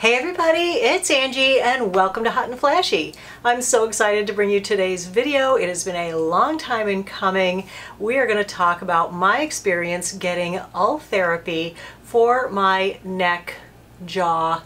Hey everybody, it's Angie and welcome to Hot and Flashy. I'm so excited to bring you today's video. It has been a long time in coming. We are going to talk about my experience getting Ultherapy for my neck, jaw,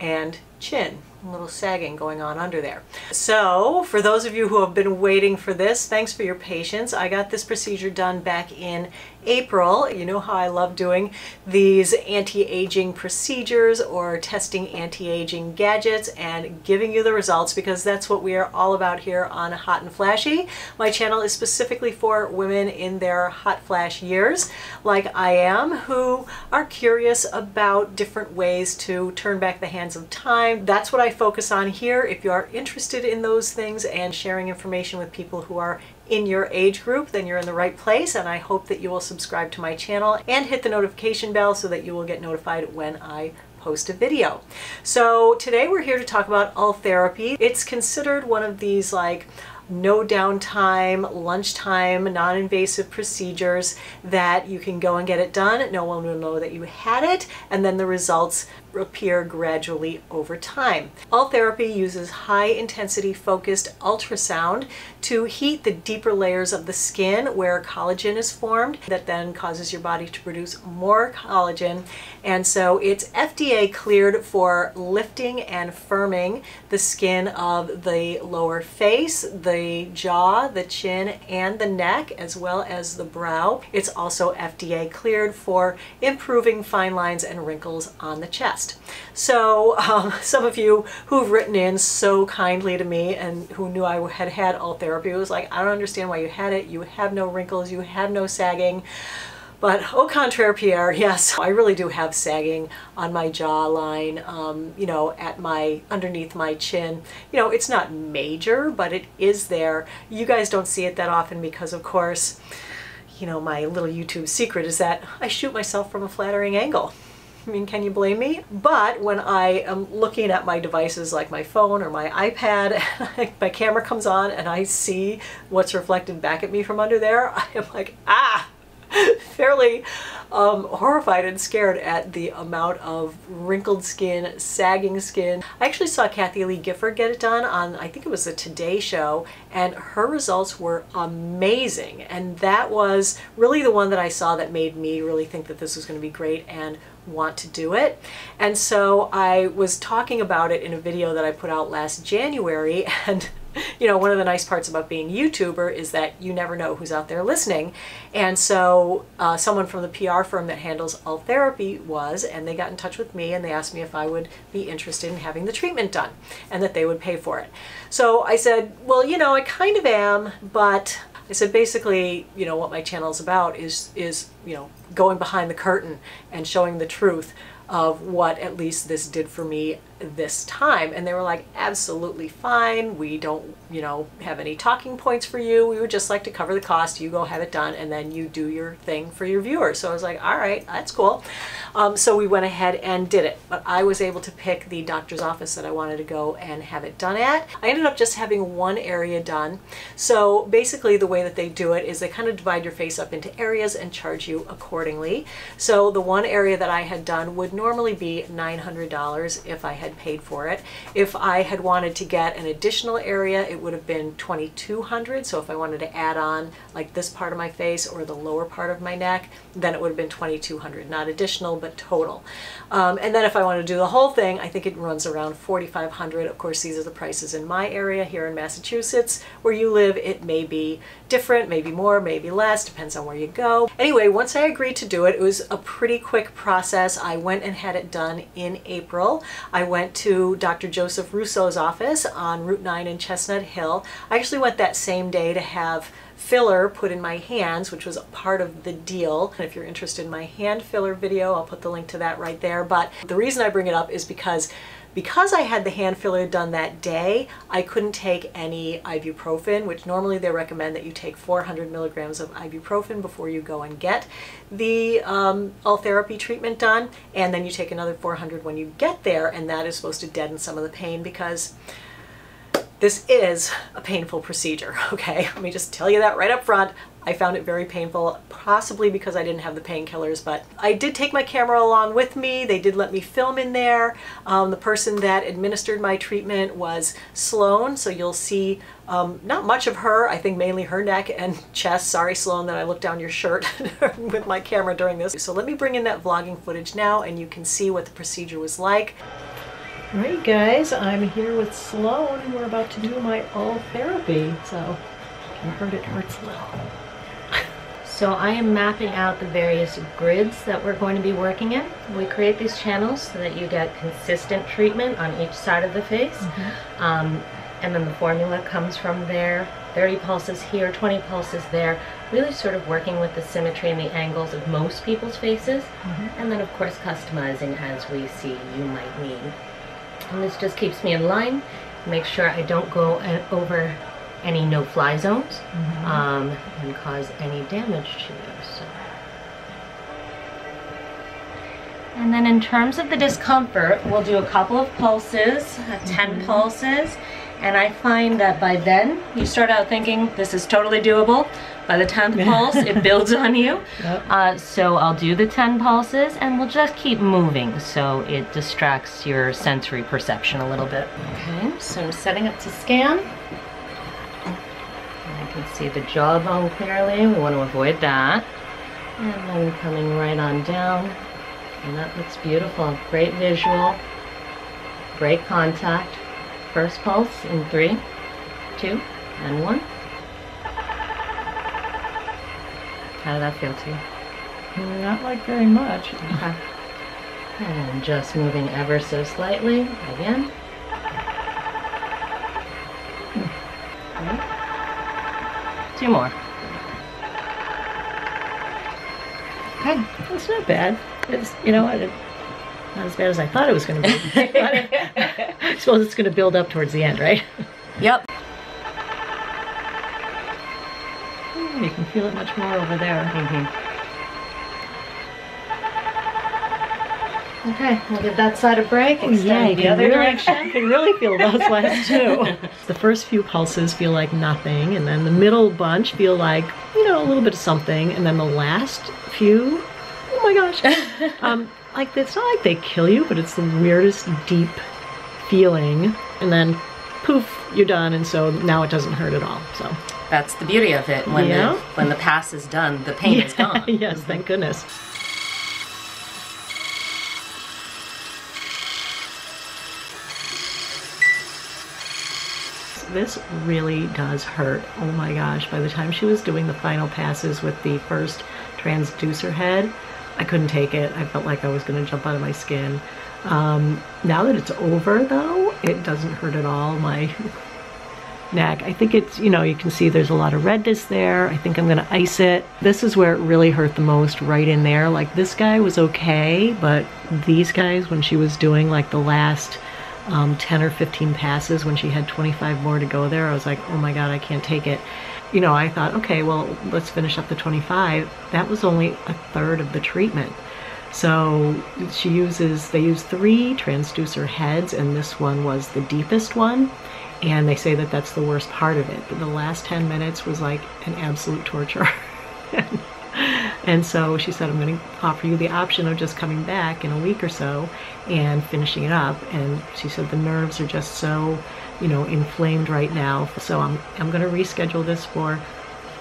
and chin a little sagging going on under there. So for those of you who have been waiting for this, thanks for your patience. I got this procedure done back in April. You know how I love doing these anti-aging procedures or testing anti-aging gadgets and giving you the results because that's what we are all about here on Hot and Flashy. My channel is specifically for women in their hot flash years like I am who are curious about different ways to turn back the hands of time. That's what I focus on here. If you are interested in those things and sharing information with people who are in your age group, then you're in the right place. And I hope that you will subscribe to my channel and hit the notification bell so that you will get notified when I post a video. So today we're here to talk about Ultherapy. It's considered one of these like no downtime, lunchtime, non-invasive procedures that you can go and get it done. No one will know that you had it, and then the results appear gradually over time. Ultherapy uses high intensity focused ultrasound to heat the deeper layers of the skin where collagen is formed that then causes your body to produce more collagen and so it's FDA cleared for lifting and firming the skin of the lower face, the jaw, the chin, and the neck as well as the brow. It's also FDA cleared for improving fine lines and wrinkles on the chest. So um, some of you who've written in so kindly to me and who knew I had had Ultherapy was like, I don't understand why you had it. You have no wrinkles, you have no sagging. But au contraire, Pierre, yes, I really do have sagging on my jawline, um, you know, at my, underneath my chin. You know, it's not major, but it is there. You guys don't see it that often because, of course, you know, my little YouTube secret is that I shoot myself from a flattering angle. I mean, can you blame me? But when I am looking at my devices like my phone or my iPad, my camera comes on and I see what's reflected back at me from under there, I am like, ah, fairly um, horrified and scared at the amount of wrinkled skin, sagging skin. I actually saw Kathie Lee Gifford get it done on, I think it was the Today Show, and her results were amazing. And that was really the one that I saw that made me really think that this was going to be great and want to do it. And so I was talking about it in a video that I put out last January and you know, one of the nice parts about being a YouTuber is that you never know who's out there listening. And so uh, someone from the PR firm that handles Ultherapy was, and they got in touch with me and they asked me if I would be interested in having the treatment done and that they would pay for it. So I said, well, you know, I kind of am, but I said basically, you know, what my channel is about is, is, you know, going behind the curtain and showing the truth of what at least this did for me this time. And they were like, absolutely fine. We don't, you know, have any talking points for you. We would just like to cover the cost. You go have it done and then you do your thing for your viewers. So I was like, all right, that's cool. Um, so we went ahead and did it. But I was able to pick the doctor's office that I wanted to go and have it done at. I ended up just having one area done. So basically the way that they do it is they kind of divide your face up into areas and charge you accordingly. So the one area that I had done would normally be $900 if I had had paid for it. If I had wanted to get an additional area, it would have been 2200 So if I wanted to add on like this part of my face or the lower part of my neck, then it would have been 2200 not additional, but total. Um, and then if I want to do the whole thing, I think it runs around 4500 Of course, these are the prices in my area here in Massachusetts. Where you live, it may be different, maybe more, maybe less, depends on where you go. Anyway, once I agreed to do it, it was a pretty quick process. I went and had it done in April. I went went to Dr. Joseph Russo's office on Route 9 in Chestnut Hill. I actually went that same day to have filler put in my hands, which was part of the deal. And if you're interested in my hand filler video, I'll put the link to that right there. But the reason I bring it up is because because I had the hand filler done that day, I couldn't take any ibuprofen, which normally they recommend that you take 400 milligrams of ibuprofen before you go and get the um, therapy treatment done, and then you take another 400 when you get there, and that is supposed to deaden some of the pain because this is a painful procedure, okay? Let me just tell you that right up front. I found it very painful, possibly because I didn't have the painkillers, but I did take my camera along with me. They did let me film in there. Um, the person that administered my treatment was Sloan, so you'll see um, not much of her, I think mainly her neck and chest. Sorry, Sloan, that I looked down your shirt with my camera during this. So let me bring in that vlogging footage now and you can see what the procedure was like. All right, guys, I'm here with Sloan and we're about to do my all therapy. So I heard it hurts a little. So I am mapping out the various grids that we're going to be working in. We create these channels so that you get consistent treatment on each side of the face. Mm -hmm. um, and then the formula comes from there. 30 pulses here, 20 pulses there. Really sort of working with the symmetry and the angles of most people's faces. Mm -hmm. And then of course customizing as we see you might need. And this just keeps me in line. Make sure I don't go uh, over any no-fly zones mm -hmm. um, and cause any damage to you. So. And then in terms of the discomfort, we'll do a couple of pulses, 10 mm -hmm. pulses, and I find that by then, you start out thinking, this is totally doable. By the 10th pulse, it builds on you. Yep. Uh, so I'll do the 10 pulses and we'll just keep moving so it distracts your sensory perception a little bit. Okay, so I'm setting up to scan can see the jawbone clearly. We want to avoid that. And then coming right on down. And that looks beautiful. Great visual. Great contact. First pulse in three, two, and one. How did that feel to you? Not like very much. Okay. And just moving ever so slightly again. Two more. Okay, that's not bad. It's, you know, what? not as bad as I thought it was going to be. I suppose it's going to build up towards the end, right? Yep. You can feel it much more over there. Mm -hmm. Okay, we'll give that side a break. Extend yeah, the other really, direction. I can really feel those last two. the first few pulses feel like nothing, and then the middle bunch feel like, you know, a little bit of something, and then the last few, oh my gosh. um, like, it's not like they kill you, but it's the weirdest deep feeling, and then poof, you're done, and so now it doesn't hurt at all, so. That's the beauty of it. When, yeah. the, when the pass is done, the pain yeah. is gone. yes, thank goodness. This really does hurt. Oh my gosh, by the time she was doing the final passes with the first transducer head, I couldn't take it. I felt like I was gonna jump out of my skin. Um, now that it's over though, it doesn't hurt at all. My neck. I think it's, you know, you can see there's a lot of redness there. I think I'm gonna ice it. This is where it really hurt the most, right in there. Like this guy was okay, but these guys, when she was doing like the last um, 10 or 15 passes when she had 25 more to go there. I was like, oh my God, I can't take it. You know, I thought, okay, well, let's finish up the 25. That was only a third of the treatment. So she uses, they use three transducer heads, and this one was the deepest one. And they say that that's the worst part of it. But the last 10 minutes was like an absolute torture. And so she said, I'm going to offer you the option of just coming back in a week or so and finishing it up. And she said the nerves are just so, you know, inflamed right now. So I'm, I'm going to reschedule this for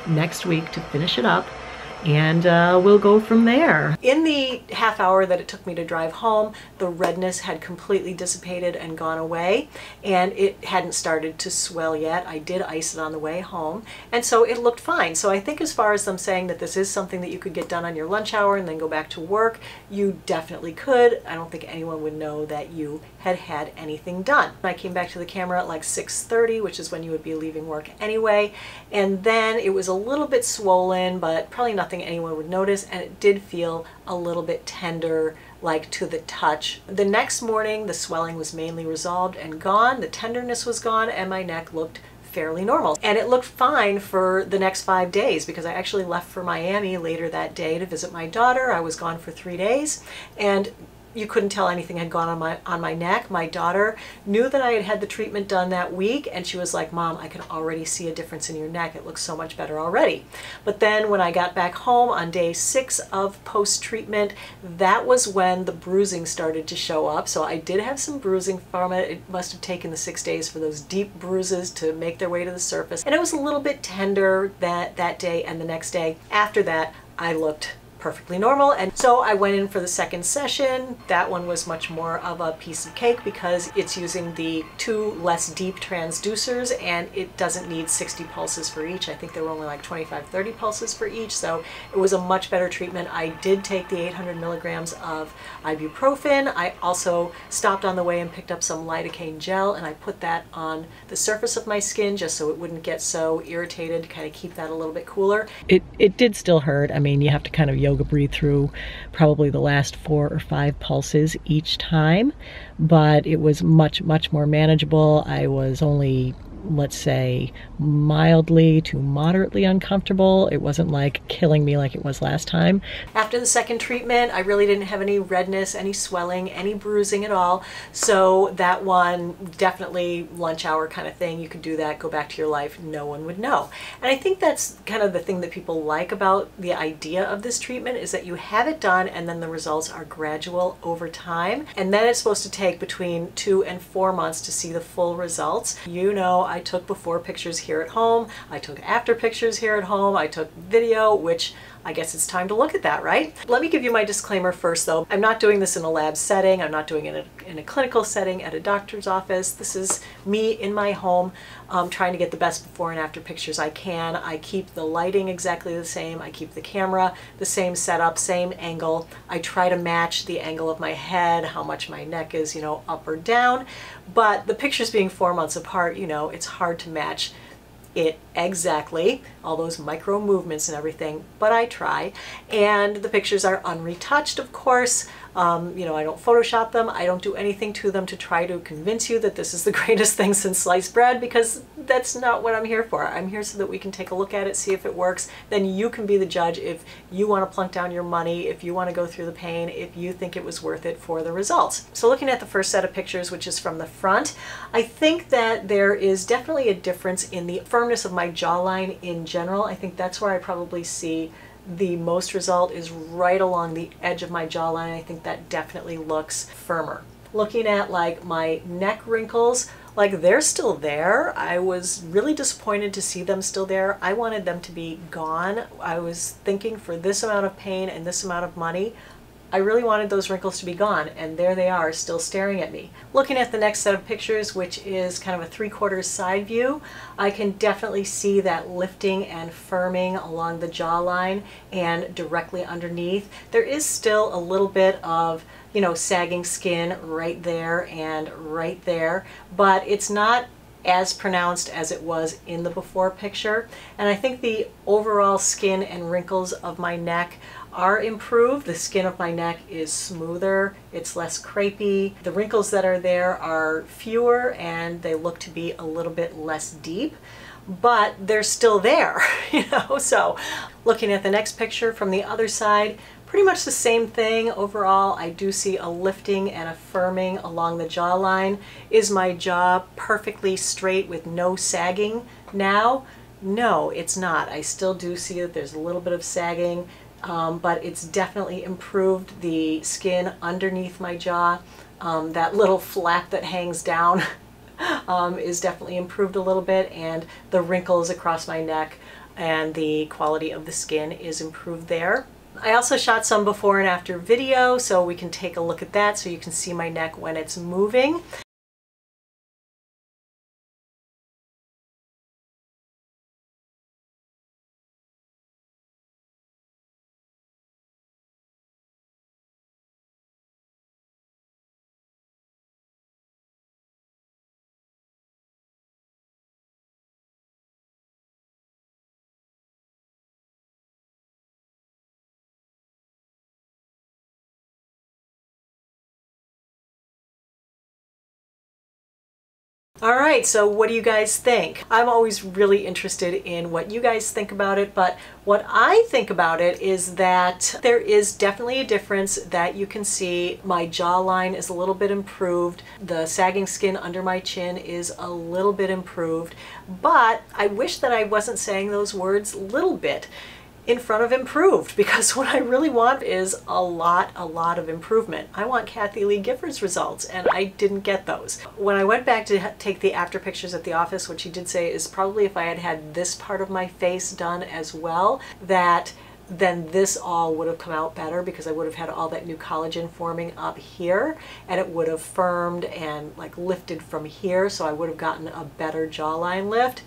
next week to finish it up and uh, we'll go from there. In the half hour that it took me to drive home, the redness had completely dissipated and gone away, and it hadn't started to swell yet. I did ice it on the way home, and so it looked fine. So I think as far as them saying that this is something that you could get done on your lunch hour and then go back to work, you definitely could. I don't think anyone would know that you had had anything done. I came back to the camera at like 6.30, which is when you would be leaving work anyway, and then it was a little bit swollen, but probably nothing nothing anyone would notice and it did feel a little bit tender like to the touch. The next morning the swelling was mainly resolved and gone, the tenderness was gone and my neck looked fairly normal. And it looked fine for the next five days because I actually left for Miami later that day to visit my daughter. I was gone for three days and you couldn't tell anything had gone on my on my neck. My daughter knew that I had had the treatment done that week and she was like, "Mom, I can already see a difference in your neck. It looks so much better already." But then when I got back home on day 6 of post-treatment, that was when the bruising started to show up. So I did have some bruising from it. It must have taken the 6 days for those deep bruises to make their way to the surface. And it was a little bit tender that that day and the next day. After that, I looked perfectly normal. And so I went in for the second session. That one was much more of a piece of cake because it's using the two less deep transducers and it doesn't need 60 pulses for each. I think there were only like 25, 30 pulses for each. So it was a much better treatment. I did take the 800 milligrams of ibuprofen. I also stopped on the way and picked up some lidocaine gel and I put that on the surface of my skin just so it wouldn't get so irritated, kind of keep that a little bit cooler. It, it did still hurt. I mean, you have to kind of yoga breathe through probably the last four or five pulses each time, but it was much, much more manageable. I was only let's say, mildly to moderately uncomfortable. It wasn't like killing me like it was last time. After the second treatment, I really didn't have any redness, any swelling, any bruising at all. So that one, definitely lunch hour kind of thing. You could do that, go back to your life, no one would know. And I think that's kind of the thing that people like about the idea of this treatment is that you have it done and then the results are gradual over time. And then it's supposed to take between two and four months to see the full results. You know, I took before pictures here at home. I took after pictures here at home. I took video, which I guess it's time to look at that, right? Let me give you my disclaimer first though. I'm not doing this in a lab setting. I'm not doing it in a, in a clinical setting at a doctor's office. This is me in my home um, trying to get the best before and after pictures I can. I keep the lighting exactly the same. I keep the camera the same setup, same angle. I try to match the angle of my head, how much my neck is, you know, up or down. But the pictures being four months apart, you know, it's hard to match it exactly, all those micro movements and everything, but I try. And the pictures are unretouched, of course. Um, you know, I don't Photoshop them. I don't do anything to them to try to convince you that this is the greatest thing since sliced bread because that's not what I'm here for. I'm here so that we can take a look at it, see if it works. Then you can be the judge if you want to plunk down your money, if you want to go through the pain, if you think it was worth it for the results. So looking at the first set of pictures, which is from the front, I think that there is definitely a difference in the firmness of my jawline in general. I think that's where I probably see the most result is right along the edge of my jawline. I think that definitely looks firmer. Looking at like my neck wrinkles, like they're still there. I was really disappointed to see them still there. I wanted them to be gone. I was thinking for this amount of pain and this amount of money, I really wanted those wrinkles to be gone, and there they are, still staring at me. Looking at the next set of pictures, which is kind of a three-quarters side view, I can definitely see that lifting and firming along the jawline and directly underneath. There is still a little bit of you know, sagging skin right there and right there, but it's not as pronounced as it was in the before picture. And I think the overall skin and wrinkles of my neck are improved. The skin of my neck is smoother, it's less crepey. The wrinkles that are there are fewer and they look to be a little bit less deep, but they're still there, you know? So looking at the next picture from the other side, pretty much the same thing overall. I do see a lifting and a firming along the jawline. Is my jaw perfectly straight with no sagging now? No, it's not. I still do see that there's a little bit of sagging um, but it's definitely improved the skin underneath my jaw. Um, that little flap that hangs down um, is definitely improved a little bit and the wrinkles across my neck and the quality of the skin is improved there. I also shot some before and after video so we can take a look at that so you can see my neck when it's moving. All right, so what do you guys think? I'm always really interested in what you guys think about it, but what I think about it is that there is definitely a difference that you can see. My jawline is a little bit improved. The sagging skin under my chin is a little bit improved, but I wish that I wasn't saying those words little bit in front of improved because what I really want is a lot, a lot of improvement. I want Kathie Lee Gifford's results and I didn't get those. When I went back to take the after pictures at the office, what she did say is probably if I had had this part of my face done as well, that then this all would have come out better because I would have had all that new collagen forming up here and it would have firmed and like lifted from here so I would have gotten a better jawline lift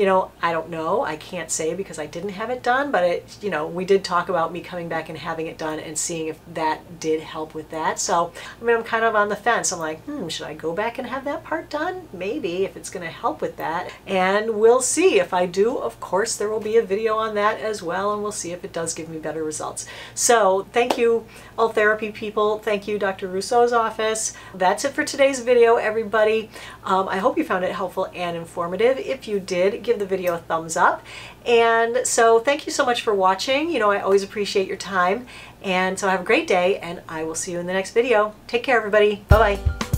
you know, I don't know. I can't say because I didn't have it done, but it, you know, we did talk about me coming back and having it done and seeing if that did help with that. So, I mean, I'm kind of on the fence. I'm like, hmm, should I go back and have that part done? Maybe if it's going to help with that. And we'll see. If I do, of course, there will be a video on that as well, and we'll see if it does give me better results. So, thank you, Ultherapy people. Thank you, Dr. Russo's office. That's it for today's video, everybody. Um, I hope you found it helpful and informative. If you did, give the video a thumbs up. And so thank you so much for watching. You know, I always appreciate your time. And so have a great day and I will see you in the next video. Take care, everybody. Bye-bye.